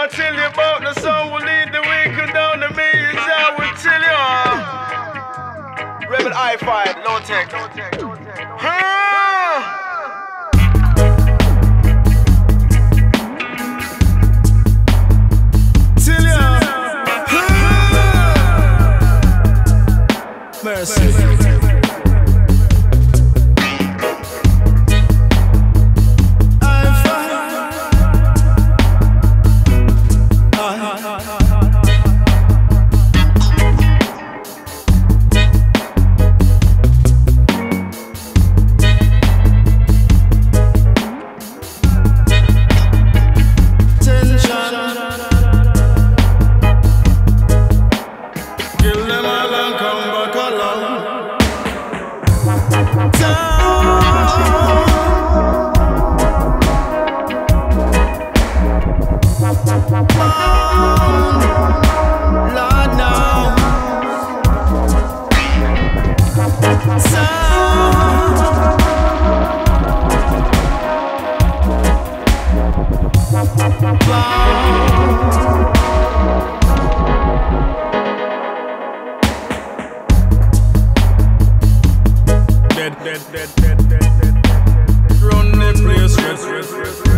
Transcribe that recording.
I tell you about the song will lead the way, come down the millions, I will tell you. Rebel Hifi, low tech. Huh? کرم Run the place,